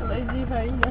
Ela é diva ainda.